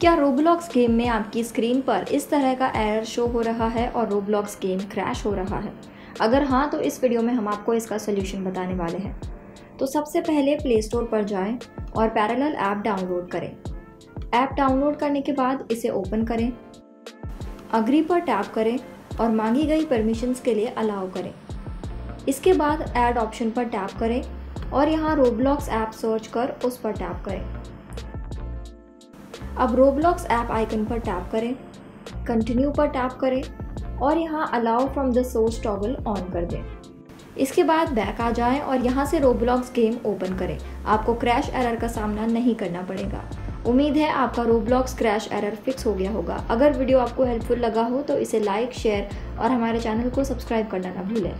क्या Roblox game में आपकी स्क्रीन पर इस तरह का एरर शो हो रहा है और रोबलॉक्स गेम क्रैश हो रहा है? अगर हाँ तो इस वीडियो में हम आपको इसका सोल्यूशन बताने वाले हैं। तो सबसे पहले प्ले स्टोर पर जाएँ और पैरेलल ऐप डाउनलोड करें। ऐप डाउनलोड करने के बाद इसे ओपन करें। अग्री पर टैप करें और मांगी गई परमिशंस के लिए अलाउ करें। इसके बाद ऐड ऑप्शन पर टैप करें और यहाँ रोबलॉक्स ऐप सर्च कर उस पर टैप करें। अब रोबलॉक्स ऐप आइकन पर टैप करें कंटिन्यू पर टैप करें और यहाँ allow from the source toggle on कर दें। इसके बाद बैक आ जाएँ और यहाँ से रोबलॉक्स गेम ओपन करें। आपको क्रैश एरर का सामना नहीं करना पड़ेगा। उम्मीद है आपका रोब्लॉक्स क्रैश एरर फिक्स हो गया होगा। अगर वीडियो आपको हेल्पफुल लगा हो तो इसे लाइक शेयर और हमारे चैनल को सब्सक्राइब करना ना भूलें।